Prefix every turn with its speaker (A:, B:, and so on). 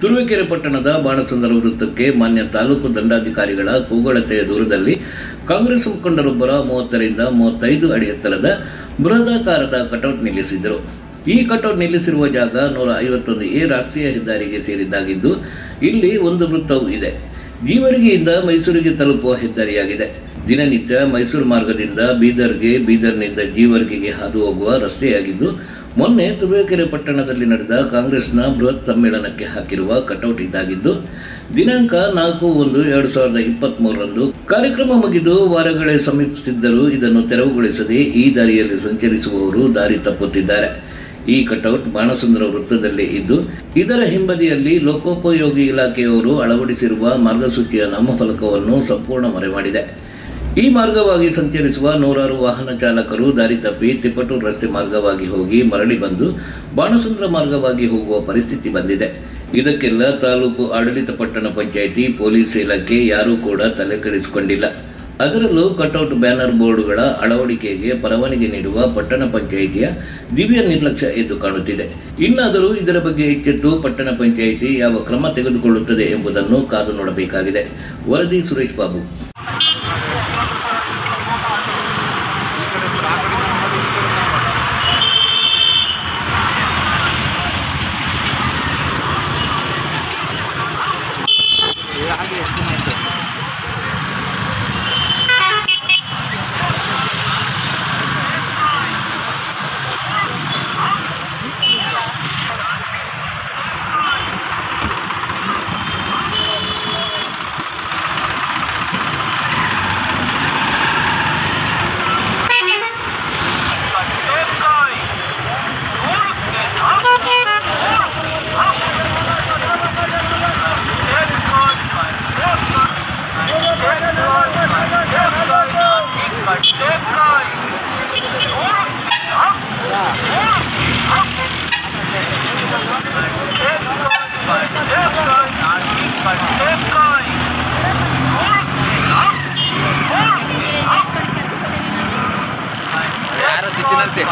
A: ತುರುವೇಕೆರೆ ಪಟ್ಟಣದ ಬಾಣಸುಂದರ ವೃತ್ತಕ್ಕೆ ಮಾನ್ಯ ತಾಲೂಕು ದಂಡಾಧಿಕಾರಿಗಳ ಕೂಗಳತೆಯ ದೂರದಲ್ಲಿ ಕಾಂಗ್ರೆಸ್ ಮುಖಂಡರೊಬ್ಬರ ಮೂವತ್ತರಿಂದ ಮೂವತ್ತೈದು ಅಡಿ ಎತ್ತರದ ಬೃಹದಾಕಾರದ ಕಟೌಟ್ ನಿಲ್ಲಿಸಿದರು ಈ ಕಟೌಟ್ ನಿಲ್ಲಿಸಿರುವ ಜಾಗ ನೂರ ಐವತ್ತೊಂದು ಎ ರಾಷ್ಟ್ರೀಯ ಹೆದ್ದಾರಿಗೆ ಸೇರಿದ್ದಾಗಿದ್ದು, ಇಲ್ಲಿ ಒಂದು ವೃತ್ತವೂ ಇದೆ. ಜೀವರಿಗೆಯಿಂದ ಮೈಸೂರಿಗೆ ತಲುಪುವ ಹೆದ್ದಾರಿಯಾಗಿದೆ. ದಿನನಿತ್ಯ ಮೈಸೂರು ಮಾರ್ಗದಿಂದ ಬೀದರ್ಗೆ ಬೀದರ್ನಿಂದ ಜೀವರ್ಗಿಗೆ ಹಾದು ಹೋಗುವ ರಸ್ತೆಯಾಗಿದ್ದು ಮೊನ್ನೆ ತುಬೇಕೆರೆ ಪಟ್ಟಣದಲ್ಲಿ ನಡೆದ ಕಾಂಗ್ರೆಸ್ನ ಬೃಹತ್ ಸಮ್ಮೇಳನಕ್ಕೆ ಹಾಕಿರುವ ಕಟೌಟ್ ಇದಾಗಿದ್ದು ದಿನಾಂಕ ನಾಲ್ಕು ಒಂದು ಎರಡು ಸಾವಿರದ ಇಪ್ಪತ್ತ್ ಮೂರರಂದು ಕಾರ್ಯಕ್ರಮ ಮುಗಿದು ವಾರಗಳೇ ಸಮೀಪಿಸುತ್ತಿದ್ದರೂ ಇದನ್ನು ತೆರವುಗೊಳಿಸದೆ ಈ ದಾರಿಯಲ್ಲಿ ಸಂಚರಿಸುವವರು ದಾರಿ ತಪ್ಪುತ್ತಿದ್ದಾರೆ. ಈ ಕಟೌಟ್ ಬಾಣಸುಂದರ ವೃತ್ತದಲ್ಲಿ ಇದ್ದು, ಇದರ ಹಿಂಬದಿಯಲ್ಲಿ ಲೋಕೋಪಯೋಗಿ ಇಲಾಖೆಯವರು ಅಳವಡಿಸಿರುವ ಮಾರ್ಗಸೂಚಿಯ ನಾಮಫಲಕವನ್ನು ಸಂಪೂರ್ಣ ಮರೆಮಾಡಿದೆ. ಈ ಮಾರ್ಗವಾಗಿ ಸಂಚರಿಸುವ ನೂರಾರು ವಾಹನ ಚಾಲಕರು ದಾರಿ ತಪ್ಪಿ ತಿಪ್ಪಟೂರು ರಸ್ತೆ ಮಾರ್ಗವಾಗಿ ಹೋಗಿ ಮರಳಿ ಬಂದು ಬಾಣಸುಂದ್ರ ಮಾರ್ಗವಾಗಿ ಹೋಗುವ ಪರಿಸ್ಥಿತಿ ಬಂದಿದೆ. ಇದಕ್ಕೆಲ್ಲ ತಾಲೂಕು ಆಡಳಿತ ಪಟ್ಟಣ ಪಂಚಾಯಿತಿ, ಪೊಲೀಸ್ ಇಲಾಖೆ ಯಾರೂ ಕೂಡ ತಲೆ ಕೆಡಿಸಿಕೊಂಡಿಲ್ಲ. ಅದರಲ್ಲೂ ಕಟೌಟ್ ಬ್ಯಾನರ್ ಬೋರ್ಡ್ಗಳ ಅಳವಡಿಕೆಗೆ ಪರವಾನಗಿ ನೀಡುವ ಪಟ್ಟಣ ಪಂಚಾಯಿತಿಯ ದಿವ್ಯ ನಿರ್ಲಕ್ಷ್ಯ ಎದ್ದು ಕಾಣುತ್ತಿದೆ. ಇನ್ನಾದರೂ ಇದರ ಬಗ್ಗೆ ಎಚ್ಚೆತ್ತು ಪಟ್ಟಣ ಪಂಚಾಯಿತಿ ಯಾವ ಕ್ರಮ ತೆಗೆದುಕೊಳ್ಳುತ್ತದೆ ಎಂಬುದನ್ನು ಕಾದು ನೋಡಬೇಕಾಗಿದೆ. ವರದಿ ಸುರೇಶ್ ಬಾಬು.
B: ಯಾರೋ ಸಿಕ್ಕಿನಂತೆ